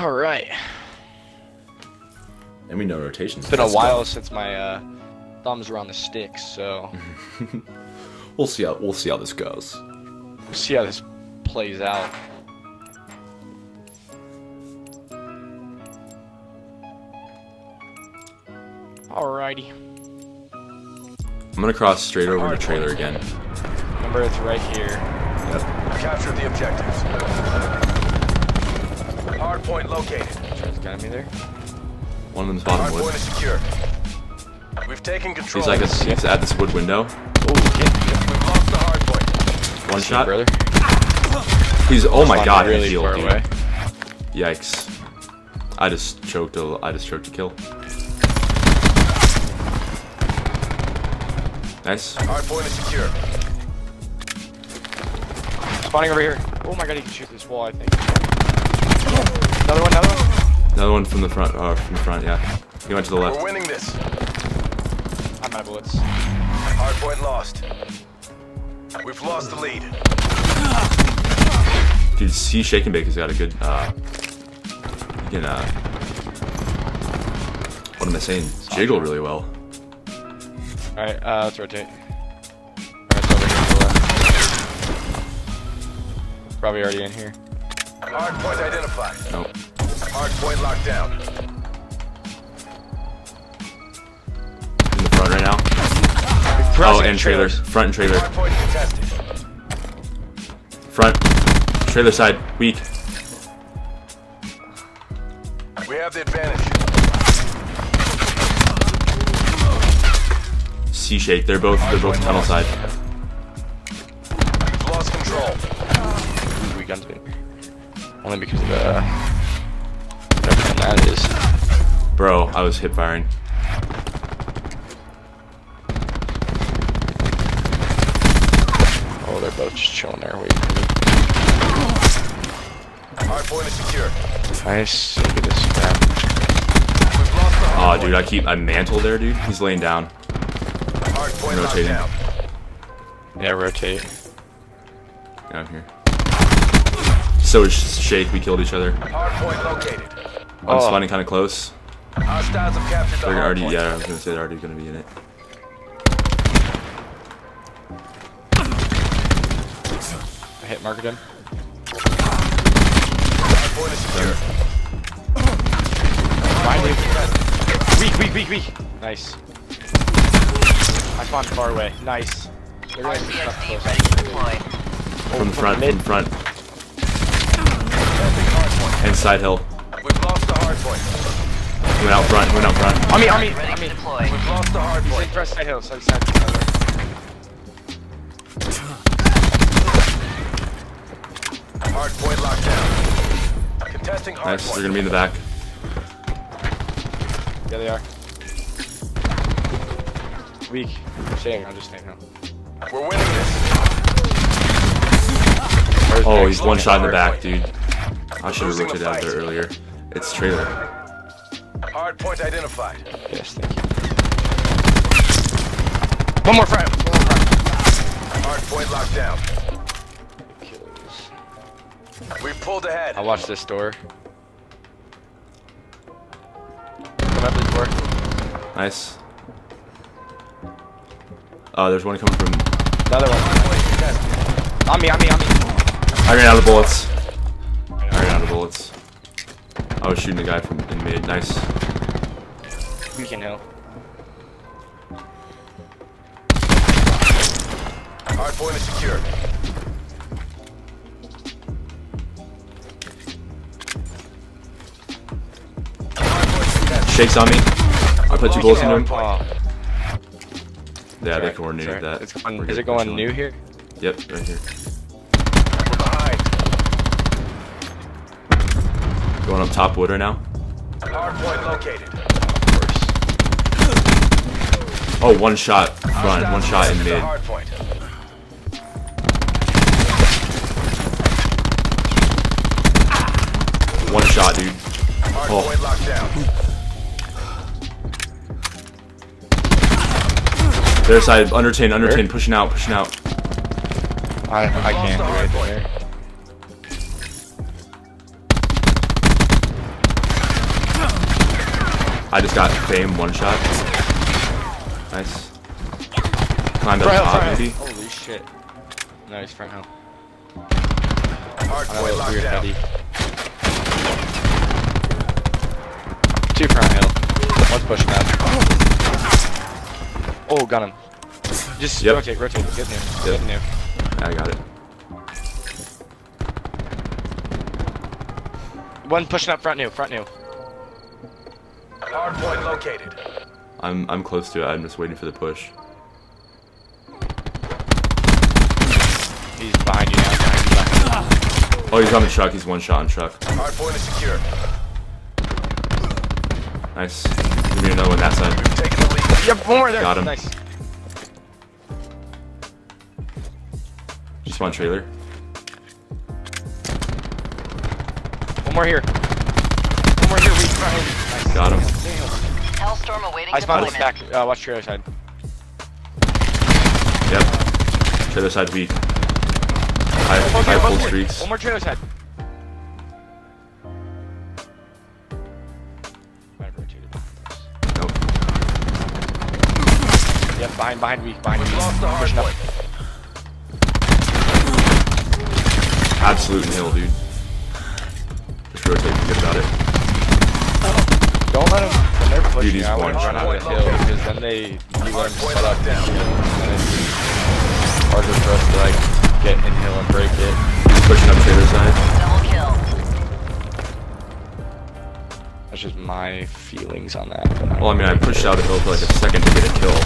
All right. And we know rotations. It's been a Let's while go. since my uh, thumbs were on the sticks, so We'll see how we'll see how this goes. we'll see how this plays out. Alrighty. I'm gonna cross straight over to trailer again. Remember, it's right here. Yep. Capture the objectives. Hard point located. There's got me there. One of them's Hard bottom point wood. is secure. We've taken control. He's like a, he's at this wood window. Oh, get We've lost the hard point. One shot. brother. He's oh my god, he really healed, far dude. away. Yikes. I just choked a I just choked a kill. Nice. Hard point is secure. Spawning over here. Oh my god, he can shoot this wall, I think. Another one, another one. Another one from the front oh, from the front, yeah. He went to the left. We're winning this. I'm out of bullets. Hard point lost. We've lost the lead. Dude, C Shake and Bake has got a good uh he can uh what am I saying? Jiggle really well. Alright, uh, let's rotate. Alright, it's over here to the left. Probably already in here. Hard point identified. Nope. Hard point locked down. In the front right now. Oh, and trailer. trailers. Front and trailer. Hard point contested. Front. Trailer side. Weak. We have the advantage. C Shake. They're both they're both tunnel side. Only because of the... Whatever that is. Bro, I was hip firing. Oh, they're both just chilling there waiting for. Hard point is secure. Nice. Look at this map. We've lost the Oh, dude, I keep I mantle there, dude. He's laying down. point. Hard point rotating. down. Yeah, rotate. Down here. So is Shake. We killed each other. Hard located. I'm Oh. spawning kind of close. Hostiles have captured They're hard already point. yeah. I was gonna say they're already gonna be in it. I hit market him. Hard point is secure. Find me. Weak, weak, weak, weak. Nice. I spawned far away. Nice. They're gonna be stuck close. From the front. From mid. the front. Contesting hard point. And side hill. We've lost the hard point. He went out front. He went out front. On me, on me, on me. We've lost the hard He's point. in press side hill, side side. side. Hard point locked down. Contesting hard Nice. They're gonna be in the back. Yeah, they are. Weak. Staying, I'm just staying home. We're winning this. Where's Oh, he's one shot in the Hard back, dude. I should have Losing a rotated out there earlier. It's trailer. Hard point identified. Yes, thank you. One more front. One more front. Hard point locked down. Killers. We've pulled ahead. I'll watch this door. Come up this door. Nice. Oh, there's one coming from. Another one. Point contested. On me, on me, on me. I ran out of bullets. Was shooting a guy from in mid. Nice. We can help. Hard point is secure. Hard point contested. Shakes on me. I put two bullets into him. Oh, Yeah, they coordinated sorry. that. It's going, is it going new here? Yep, right here. We're behind. Going up top wood right now. Hard point located. Oh, one shot front, one shot in mid. One shot, dude. Hard Oh. point locked down. Their side, Undertane, Undertane, pushing out, pushing out. I, I can't do the hard anything point. there. I just got fame one shot. Nice. Climbed up Front top maybe. Holy shit. Nice front hill. Hard I oh, know point it's locked weird down. heady. Two front hill. One's pushing up. Oh, got him. Just Yep. rotate, rotate. Get new. Yep. Get new. I got it. One pushing up front new, front new. Hard point located. I'm I'm close to it. I'm just waiting for the push. He's behind you now. Behind you, behind you. Oh, he's on the truck. He's one shot on truck. Hard point is secure. Nice. Give me another one that side. We've taken the lead. Yep, one more there. Got him. Nice. Just one trailer. One more here. One more here. Weak front hill. Nice. Got him. Hellstorm awaiting I spawned deployment. back. Uh, watch trailer side. Yep. Trailer side weak. High, Both high full streaks. One more trailer side. Might have rotated. Nope. Yep, behind, behind weak, behind We've weak. lost Pushing up. Absolute hill, dude. Just rotate. Forget about it. Don't let them. When they're pushing, he's I one wouldn't run shot. out of hill because then they you let to them point set up down. and it's harder for us to like get in hill and break it. He's pushing up trailer side. Double kill. That's just my feelings on that. but Well, I mean, I pushed out a hill for like a second to get a kill.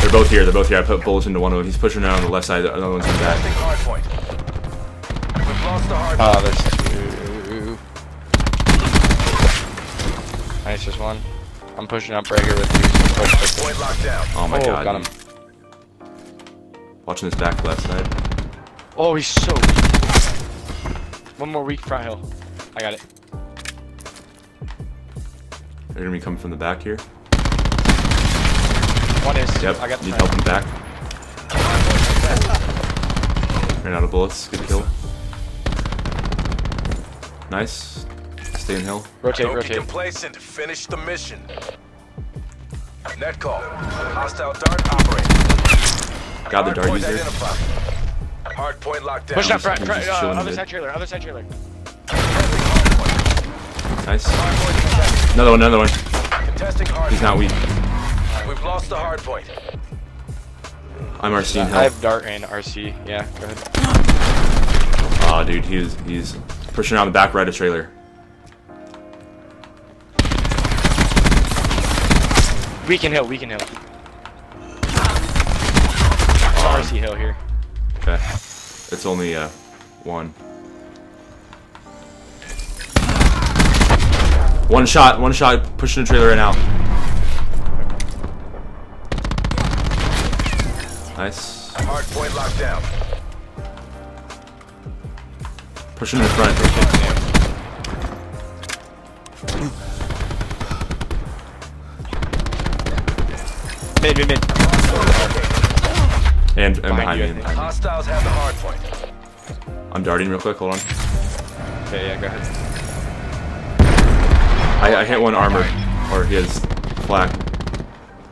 They're both here. They're both here. I put bullets into one of them. He's pushing around on the left side. The other one's in the back. hard point. We've lost the hard Oh, point. there's two. Nice, just one. I'm pushing up breaker with you. so Push, push, push. Point locked down. Oh my oh, god. got him. Watching this back left side. Oh, he's so weak. One more weak front hill. I got it. They're gonna be coming from the back here. One is. Yep. I got Need help in back. Ran out of bullets. Good kill. Nice. Stay in hill. Rotate, Don't get rotate. complacent. Finish the mission. Net call. Hostile dart operating. Got the Hard point darties identified. Hard point locked down. Push up front, he's front uh, other side trailer, other side trailer. Contesting hard point. Nice. Hard point contested. Another one. Another one. Contesting hard He's not weak. We've lost the hard point. I'm RC in I have dart and RC. Yeah, go ahead. Aw, dude, he's he's pushing around the back right of trailer. We can hill, we can hill. RC hill here. Okay. It's only uh one. One shot, one shot, pushing the trailer right now. Nice. Hard point locked down. Pushing in the front. Mid, mid, mid. And, and Behind behind you, me. I think. behind me. Hostiles have the hard point. I'm darting real quick, hold on. Okay, yeah, go ahead. I, I hit one armor. Or he has flak.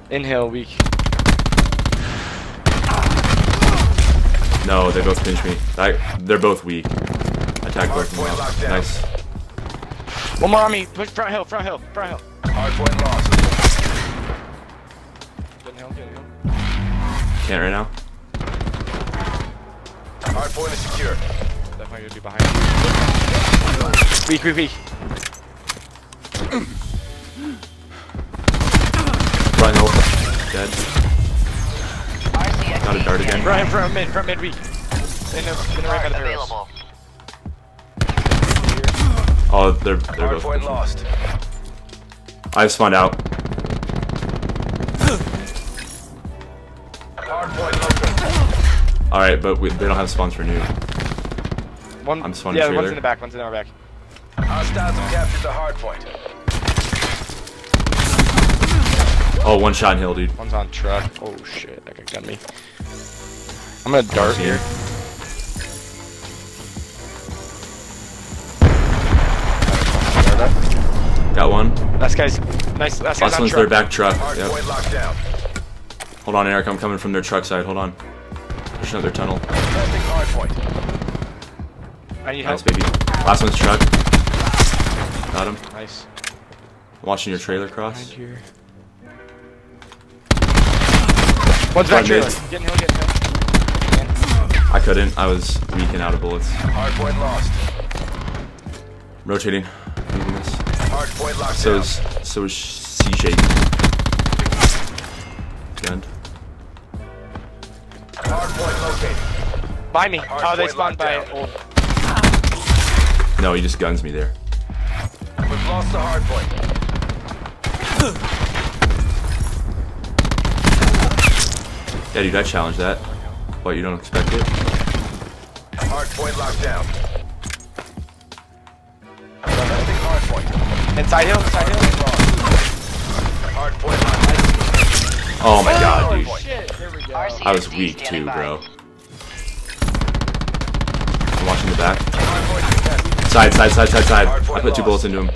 In hill, weak. No, they both pinch me. I, they're both weak. Attack both of them Hardpoint locked out. down. Nice. One more on me. Push front hill, front hill, front hill. Hard point lost. Can't right now. Hard point is secure. Definitely gonna be behind you. Weak, weak, weak. Front hill. Dead. RCXD Got a dart again. Front, from mid, front, mid, weak. In the, in the right by the barrels. available. Oh, they're they're Hard both. point lost. I've spawned out. All right, but we, they don't have spawns for new. One, I'm spawning yeah, trailer. one's in the back, one's in our back. Hostiles have captured the hard point. Oh, one shot in hill, dude. One's on truck. Oh shit, that guy got me. I'm gonna dart here. Got one. Last guy's nice. Last guy's Last on one's truck. their back truck. Hard Yep. point locked down. Hold on, Eric. I'm coming from their truck side. Hold on. Push another tunnel. Contesting hard point. I need help. Nice, baby. Last one's truck. Got him. Nice. I'm watching your trailer Behind cross. here. One's back trailer. Getting hill, getting hill. I couldn't. I was weak and out of bullets. Hard point lost. Rotating. Moving this. Hard point locked So is so is C shape. Gunned. Hard point located. By me. Hard Oh, they spawned by locked old. Oh. No, he just guns me there. We've lost the hard point. Yeah, dude, I challenge that. What, you don't expect it? Hard point locked down. Hard point. Inside hill, inside hill. Hard point locked down. Oh my god, dude. shit. There we go. I was weak too, bro. The back. Hard point contested. Side, side, side, side, side. I put two bullets into him.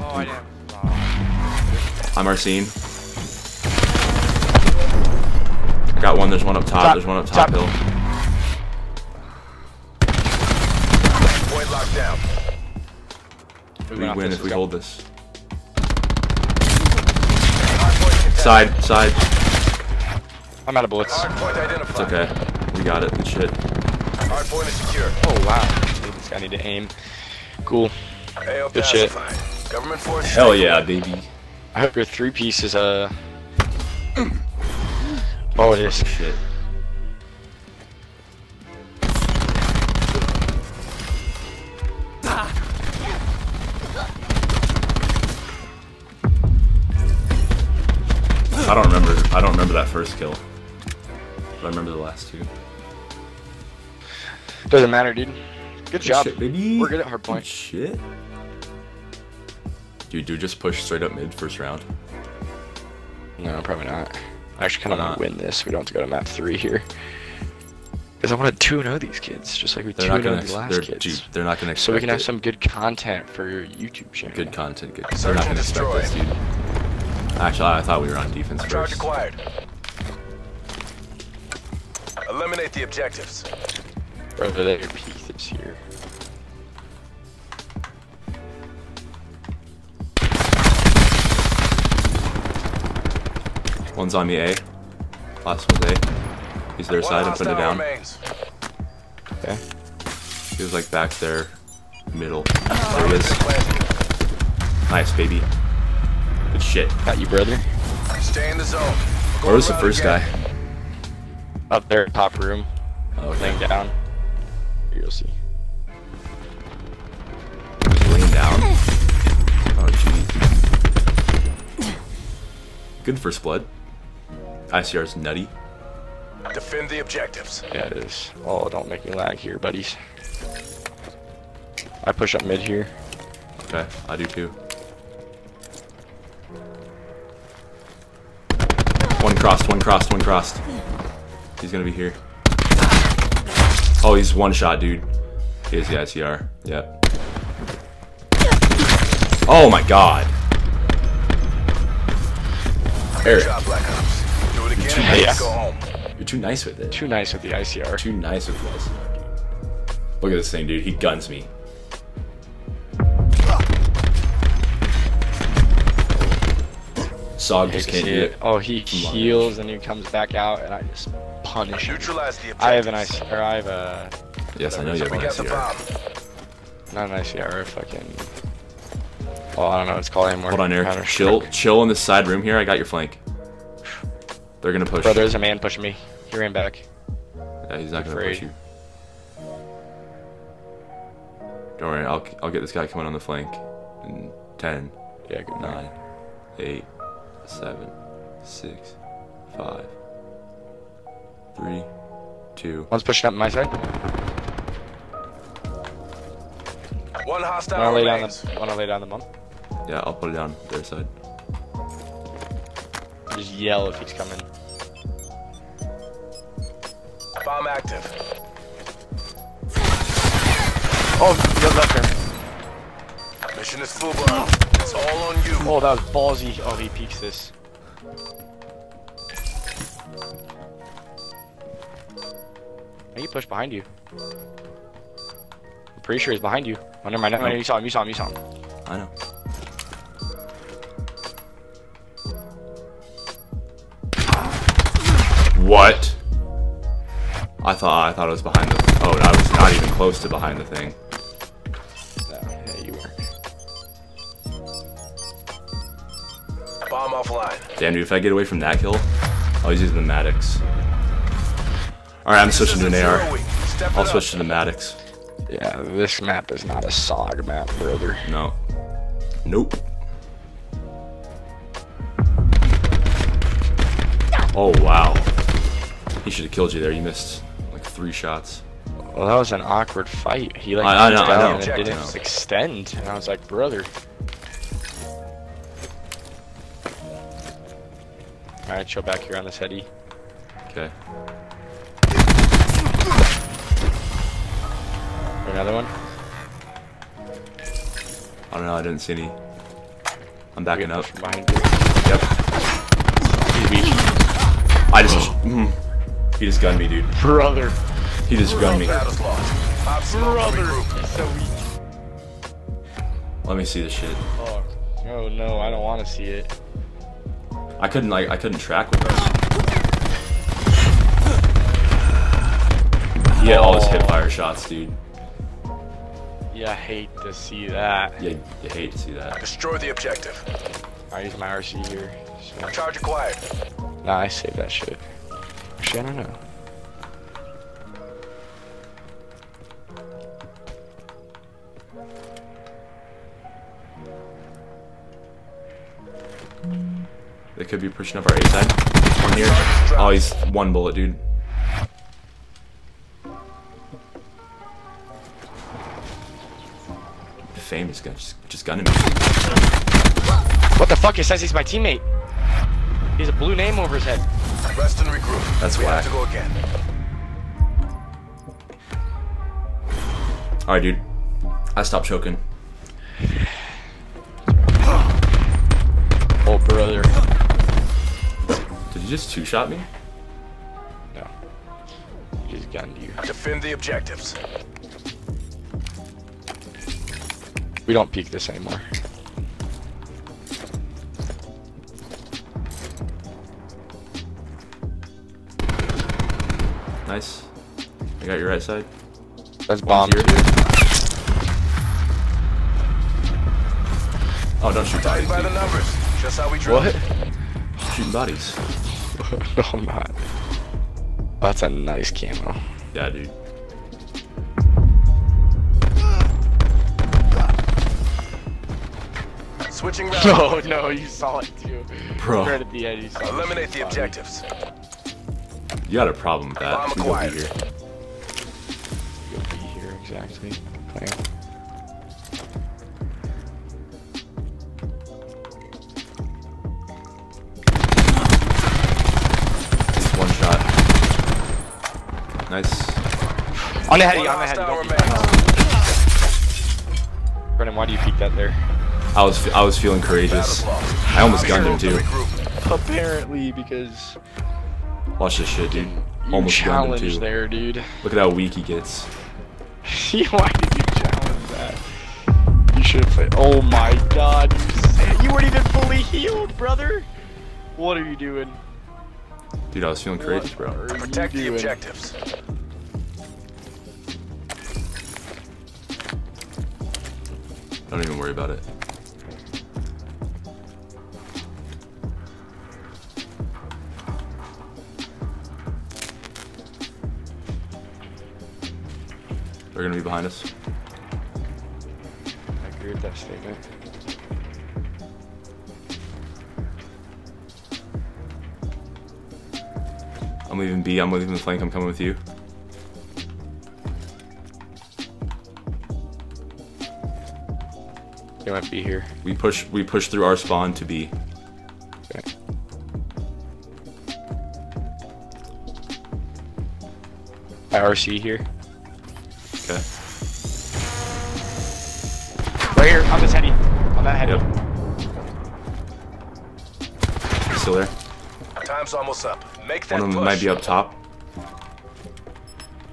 Oh. I'm Arsene. I got one. There's one up top. There's one up top, hill. Point locked down. We win if we hold this. Hard point contested. Side, side. I'm out of bullets. It's okay. We got it. Good shit. Hard point is secure. Oh, wow. Dude, this guy need to aim. Cool. AO Good shit. pacified. Government force. Hell yeah, baby. I hope your three pieces, uh. Oh, it is. Shit. I don't remember. I don't remember that first kill. But I remember the last two. Doesn't matter, dude. Good job. shit, baby. We're good at hard Good point. shit. Dude, dude, just push straight up mid first round. No, probably not. I actually kind of want to win this. We don't have to go to map three here. Because I want to 2 0 these kids, just like we 2 They're 0 not gonna. the last They're, kids. dude, they're not gonna. so we can have expect it. some good content for your YouTube channel. good content. Good. They're Search not and gonna expect destroy. this, dude. Actually, I thought we were on defense Charge first. acquired. Eliminate the objectives. Brother, they're pieces here. One's on me A. Last one's A. He's their One side and put it down. remains. Okay. He was like back there, middle. There he is. Nice, baby. Good shit. Got you, brother. Stay in the zone. Where was the first around guy? Up there, top room, Oh, okay. laying down. Good first blood. ICR's nutty. Defend the objectives. Yeah, it is. Oh, don't make me lag here, buddies. I push up mid here. Okay, I do too. One crossed, one crossed, one crossed. He's gonna be here. Oh, he's one shot, dude. He is the ICR. Yep. Oh my god. Good Eric, job, Black Ops. Do it again and Yeah. go home. you're too nice with it. Too nice with the ICR. Too nice with this. Look at this thing, dude. He guns me. Saug just can't see do it. it. Oh, he Come on. heals and he comes back out, and I just punish him. The. I have an ICR, or I have a Yes, I know you have We an got ICR. not an ICR, a fucking. Oh, I don't know what it's called anymore. Hold on, Eric. Chill, chill in this side room here. I got your flank. They're gonna push. Bro, there's a man pushing me. He ran back. Yeah, he's not gonna afraid. push you. Don't worry. I'll I'll get this guy coming on the flank. In ten, Yeah, good nine, night. eight, seven, six, five, three, two. One's pushing up my side. One hostile Wanna lay down remains. the wanna lay down the bump? Yeah, I'll put it down their side. Just yell if he's coming. Bomb active. Oh, you left there. Mission is FUBAR. It's all on you. Oh, that was ballsy. Oh, he peeks this. Hey, he pushed behind you. I'm pretty sure he's behind you. Oh, never mind. No, no, you saw him. You saw him. You saw him. I know. What? I thought I thought it was behind the. Oh, I was not even close to behind the thing. No, yeah, you were. Bomb offline. Damn, dude, if I get away from that kill, I'll use the Maddox. Alright, I'm switching to an AR. I'll switch to the Maddox. Yeah, this map is not a Saug map, brother. No. Nope. Oh, wow. He should have killed you there. You missed like three shots. Well, that was an awkward fight. He like I- I know, jumped I know. and it didn't I know. extend, and I was like, brother. All right, chill back here on this heady. Okay. Another one. I don't know. I didn't see any. I'm backing up. Behind you. Yep. I just. mm, he just gunned me, dude. Brother. He just gunned me. Battle's lost. Op smoke regroup. He's so weak. Let me see this shit. Oh, no, no, I don't want to see it. I couldn't like I couldn't track with us. He had all his hip fire shots, dude. Yeah, I hate to see that. Yeah, you hate to see that. Destroy the objective. I use my RC here. So. Charge acquired. Nah, I saved that shit. Actually, I don't know. They could be pushing up our A side. One here. Oh, he's one bullet, dude. Fame is gonna just, just gunning me. What the fuck? He says he's my teammate. He's a blue name over his head. Rest and regroup. That's we whack. have to go again. Alright, dude. I stopped choking. Oh, brother. Did you just two shot me? No. He just gunned you. Defend the objectives. We don't peek this anymore. Nice. I got your right side. That's bomb here. Oh, don't shoot Playing bodies. by the numbers. Just how we drill. What? Shooting bodies. no, I'm not. That's a nice camo. Yeah, dude. Switching round. No, no, you saw it too. Bro. Right at the end, you saw it. Eliminate the objectives. You got a problem with that. Bomb We go acquired. here. You'll be here exactly. Plan. One shot. Nice. On the heady, One on the heady. hostile Don't peek. remains. Brennan, why do you peek that there? I was I was feeling courageous. I almost gunned him too. Apparently, because Watch this shit, dude. you Almost gunned him too. there, dude. Look at how weak he gets. why did you challenge that? You should have played. Oh my god, you, weren't even fully healed, brother. What are you doing? Dude, I was feeling courageous, bro. Protect the doing? objectives. Don't even worry about it. They're gonna be behind us. I agree with that statement. I'm leaving B. I'm leaving the flank. I'm coming with you. They might be here. We push. We push through our spawn to B. Okay. IRC here. Okay. Right here, on this heady. On that head. Yep. Still there. Time's almost up. Make that One of them push. might be up top.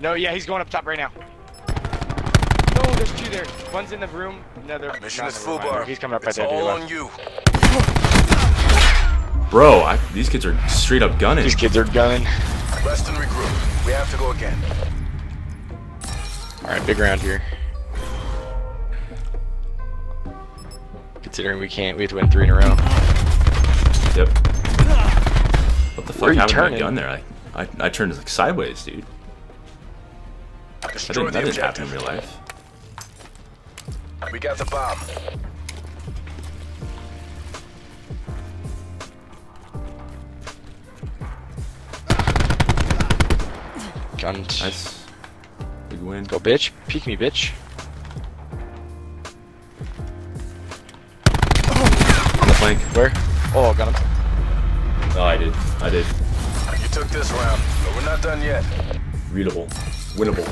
No, yeah, he's going up top right now. No, there's two there. One's in the room. No, they're Mission is in the room full bar. He's coming up right there to your all left. on you. Bro, I, these kids are straight up gunning. These kids are gunning. Rest and regroup. We have to go again. All right, big round here. Considering we can't, we have to win three in a row. Yep. What the fuck you happened to my gun there? I, I, I turned like sideways, dude. That Destroy didn't, that didn't happen in real life. We got the bomb. Guns. Nice. Big win. Go, bitch. Peek me, bitch. On the flank. Where? Oh, got him. Oh, I did. I did. You took this round, but we're not done yet. Readable. Winnable.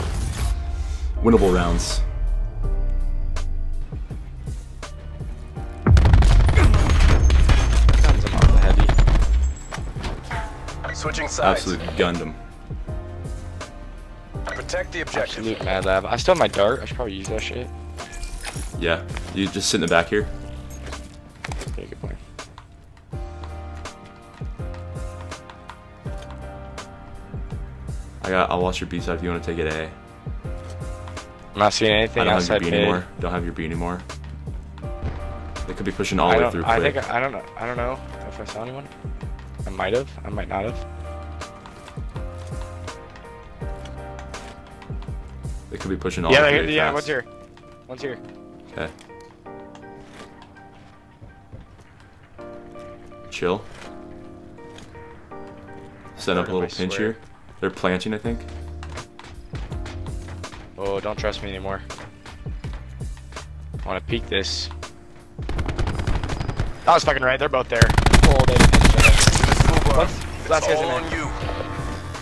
Winnable rounds. Guns him off the heavy. Switching sides. Absolute gunned them. Protect the objective. Absolute mad lab. I still have my dart. I should probably use that shit. Yeah. You just sit in the back here. Yeah, good point. I got. I'll watch your B side if you want to take it A. I'm not seeing anything I don't have your outside B mid. anymore. Don't have your B anymore. They could be pushing all I the way through I quick. think I don't know. I don't know if I saw anyone. I might have. I might not have. Be pushing all yeah, the way they're- yeah. fast. One's here. One's here. Okay. Chill. Set up a little pinch swear. here. They're planting, I think. Oh, don't trust me anymore. I want to peek this. I was fucking right. They're both there. Oh, they pinched it. This full bar. Let's- It's last guy's all in there.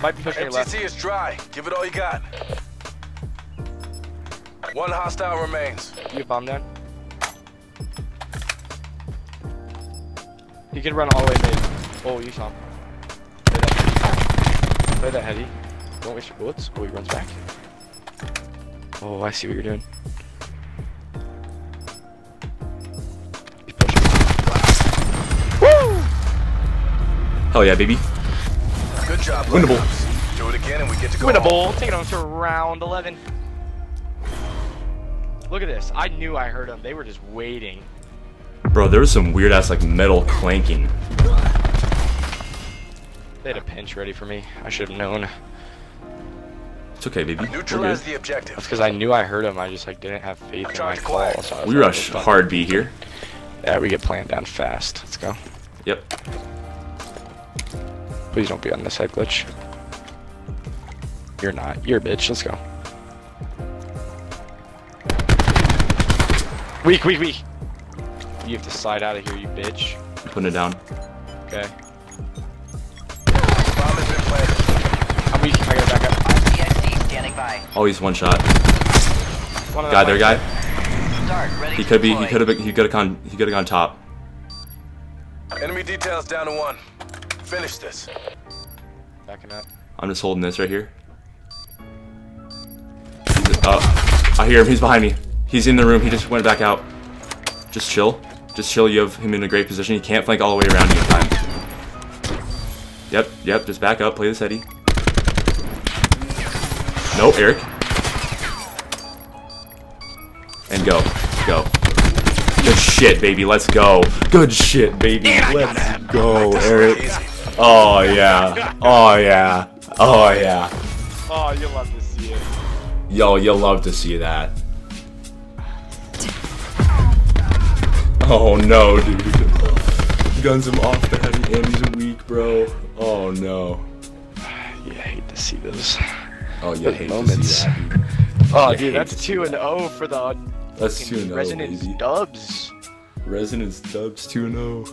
Might be pushing your left. MTC is dry. Give it all you got. One hostile remains. You bomb down. He can run all the way mid. Oh, you saw him. Play that, play that heavy. Don't waste your bullets. Oh, he runs back. Oh, I see what you're doing. He's pushing. Woo! Hell yeah, baby. Good job. Winnable. Do it again and we get to go Winnable. Take it on to round 11. Look at this. I knew I heard them. They were just waiting. Bro, there was some weird ass like metal clanking. They had a pinch ready for me. I should have known. It's okay, baby. home. We're Neutralize the objective. That's because I knew I heard him. I just like didn't have faith in my Charge call. So We like, rush hard B here. Yeah, we get planned down fast. Let's go. Yep. Please don't be on this side glitch. You're not. You're a bitch. Let's go. Weak, weak, weak. You have to slide out of here, you bitch. I'm Putting it down. Okay. Bomb has. I'm weak. I gotta back up. RCXD standing by. Oh, Always one shot. One Guy there, guy. Start. Ready He to could be. deploy. He could have. He could have gone. He could have gone top. Enemy details down to one. Finish this. Backing up. I'm just holding this right here. He's, oh, I hear him. He's behind me. He's in the room. He just went back out. Just chill. Just chill. You have him in a great position. He can't flank all the way around you in time. Yep. Yep. Just back up. Play this Eddie. No, Eric. And go. Go. Good shit, baby. Let's go. Good shit, baby. Let's go, Eric. Oh yeah. Oh yeah. Oh yeah. Oh, you'll love to see it. Yo, you'll love to see that. Oh no, dude. Guns him off the heavy and he's weak, bro. Oh no. You hate to see those. Oh, you hate moments. to see that, dude. Oh, I dude, that's two and zero oh for the That's 2 0, Resonance baby. Dubs. Resonance dubs 2 and 0.